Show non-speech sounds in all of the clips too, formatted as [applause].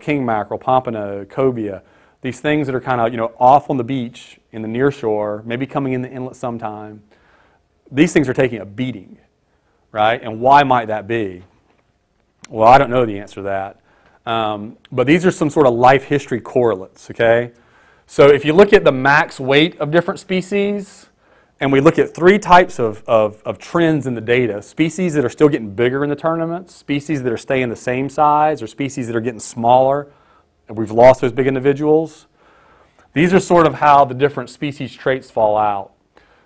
king mackerel, pompano, cobia, these things that are kind of you know off on the beach in the near shore, maybe coming in the inlet sometime. These things are taking a beating, right? And why might that be? Well, I don't know the answer to that. Um, but these are some sort of life history correlates, okay? So if you look at the max weight of different species, and we look at three types of, of, of, trends in the data species that are still getting bigger in the tournaments, species that are staying the same size, or species that are getting smaller, and we've lost those big individuals. These are sort of how the different species traits fall out.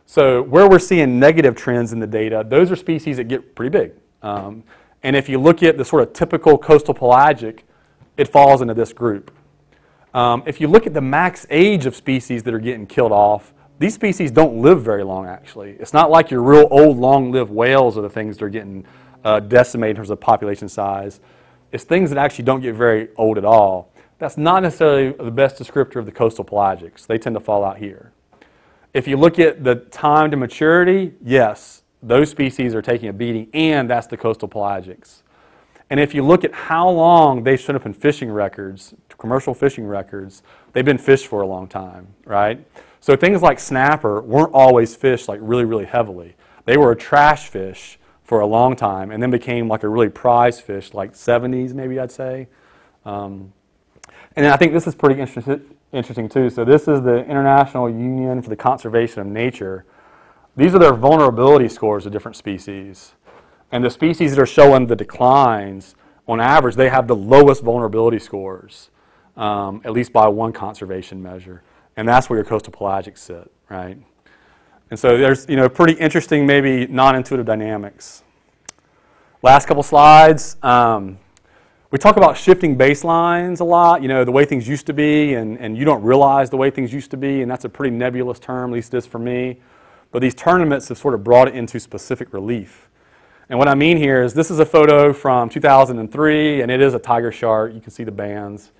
So, where we're seeing negative trends in the data, those are species that get pretty big. Um, and if you look at the sort of typical coastal pelagic, it falls into this group. Um, if you look at the max age of species that are getting killed off, these species don't live very long, actually. It's not like your real old, long lived whales are the things that are getting uh, decimated in terms of population size. It's things that actually don't get very old at all. That's not necessarily the best descriptor of the coastal pelagics. They tend to fall out here. If you look at the time to maturity, yes, those species are taking a beating, and that's the coastal pelagics. And if you look at how long they've shown up in fishing records, commercial fishing records, they've been fished for a long time, right? So things like snapper weren't always fished like really, really heavily. They were a trash fish for a long time and then became like a really prized fish, like 70s maybe I'd say. Um, and I think this is pretty interesting too. So this is the International Union for the Conservation of Nature. These are their vulnerability scores of different species. And the species that are showing the declines, on average, they have the lowest vulnerability scores, um, at least by one conservation measure. And that's where your coastal pelagics sit, right? And so there's, you know, pretty interesting, maybe non-intuitive dynamics. Last couple slides. Um, we talk about shifting baselines a lot, you know, the way things used to be, and, and you don't realize the way things used to be, and that's a pretty nebulous term, at least it is for me. But these tournaments have sort of brought it into specific relief. And what I mean here is this is a photo from 2003, and it is a tiger shark. You can see the bands.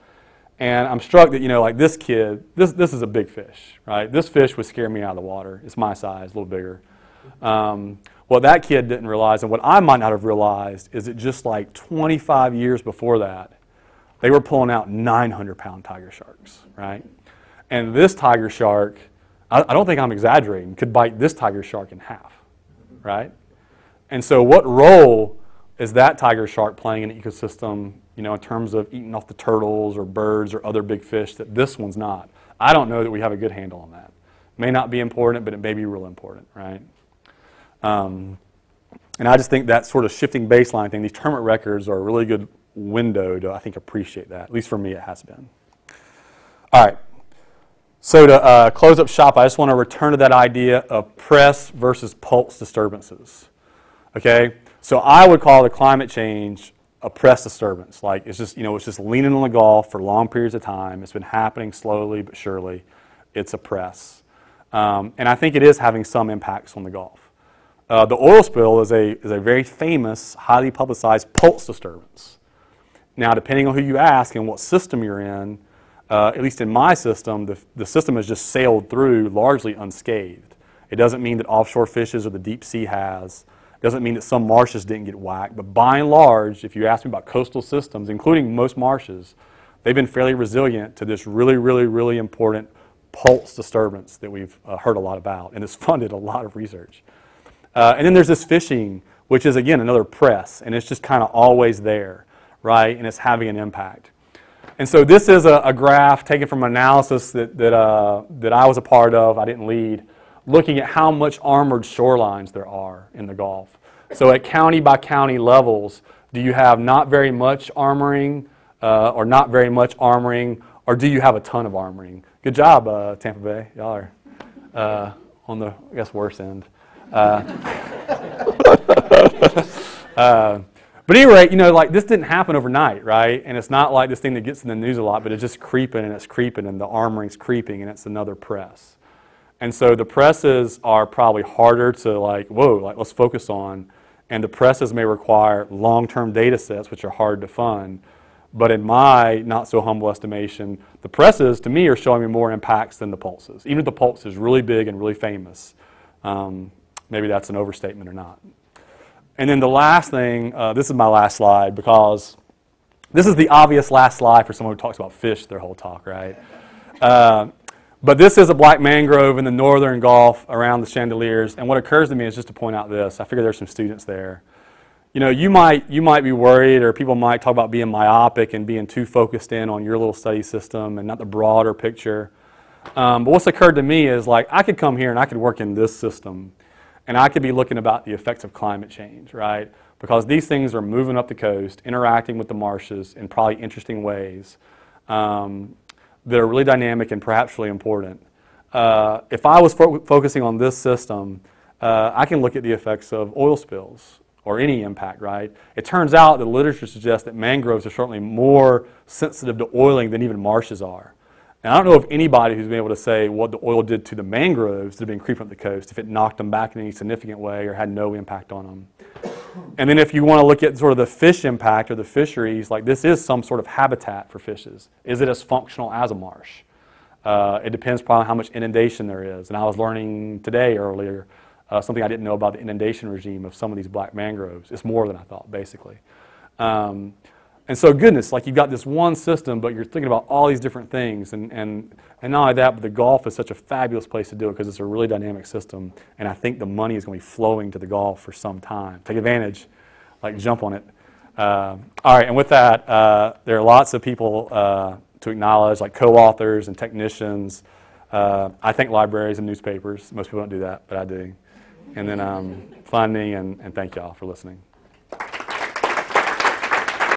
And I'm struck that, you know, like this kid, this, this is a big fish, right? This fish would scare me out of the water. It's my size, a little bigger. Um, what that kid didn't realize, and what I might not have realized, is that just like 25 years before that, they were pulling out 900 pound tiger sharks, right? And this tiger shark, I, I don't think I'm exaggerating, could bite this tiger shark in half, right? And so, what role is that tiger shark playing in the ecosystem you know, in terms of eating off the turtles or birds or other big fish that this one's not. I don't know that we have a good handle on that. It may not be important, but it may be real important, right? Um, and I just think that sort of shifting baseline thing, these tournament records are a really good window to, I think, appreciate that. At least for me, it has been. All right. So to uh, close up shop, I just want to return to that idea of press versus pulse disturbances. Okay? So I would call the climate change a press disturbance. Like it's just, you know, it's just leaning on the Gulf for long periods of time. It's been happening slowly but surely. It's a press. Um, and I think it is having some impacts on the Gulf. Uh, the oil spill is a, is a very famous, highly publicized pulse disturbance. Now, depending on who you ask and what system you're in, uh, at least in my system, the, the system has just sailed through largely unscathed. It doesn't mean that offshore fishes or the deep sea has. Doesn't mean that some marshes didn't get whacked, but by and large, if you ask me about coastal systems, including most marshes, they've been fairly resilient to this really, really, really important pulse disturbance that we've uh, heard a lot about and has [laughs] funded a lot of research. Uh, and then there's this fishing, which is again another press, and it's just kind of always there, right? And it's having an impact. And so this is a, a graph taken from an analysis that, that, uh, that I was a part of, I didn't lead, looking at how much armored shorelines there are in the Gulf. So at county by county levels, do you have not very much armoring uh, or not very much armoring, or do you have a ton of armoring? Good job, uh, Tampa Bay. Y'all are uh, on the, I guess, worst end. Uh, [laughs] uh, but anyway, you know, like this didn't happen overnight, right? And it's not like this thing that gets in the news a lot, but it's just creeping and it's creeping and the armoring's creeping and it's another press. And so the presses are probably harder to like, whoa, like let's focus on. And the presses may require long-term data sets, which are hard to fund. But in my not so humble estimation, the presses to me are showing me more impacts than the pulses. Even if the pulse is really big and really famous, um, maybe that's an overstatement or not. And then the last thing, uh, this is my last slide because this is the obvious last slide for someone who talks about fish their whole talk, right? Uh, but this is a black mangrove in the northern Gulf around the Chandeleurs. And what occurs to me is just to point out this. I figure there's some students there. You know, you might, you might be worried, or people might talk about being myopic and being too focused in on your little study system and not the broader picture. Um, but what's occurred to me is like I could come here and I could work in this system, and I could be looking about the effects of climate change, right? Because these things are moving up the coast, interacting with the marshes in probably interesting ways. Um, that are really dynamic and perhaps really important. Uh, if I was fo- focusing on this system, uh, I can look at the effects of oil spills or any impact, right? It turns out the literature suggests that mangroves are certainly more sensitive to oiling than even marshes are. And I don't know of anybody who's been able to say what the oil did to the mangroves that have been creeping up the coast, if it knocked them back in any significant way or had no impact on them. And then if you want to look at sort of the fish impact or the fisheries, like this is some sort of habitat for fishes. Is it as functional as a marsh? Uh, it depends probably on how much inundation there is. And I was learning today earlier uh, something I didn't know about the inundation regime of some of these black mangroves. It's more than I thought, basically. Um, and so, goodness, like you've got this one system, but you're thinking about all these different things. And, and, and not only that, but the Gulf is such a fabulous place to do it because it's a really dynamic system. And I think the money is going to be flowing to the Gulf for some time. Take advantage, like jump on it. Uh, all right, and with that, uh, there are lots of people uh, to acknowledge, like co authors and technicians. Uh, I think libraries and newspapers. Most people don't do that, but I do. And then um, funding, and, and thank y'all for listening.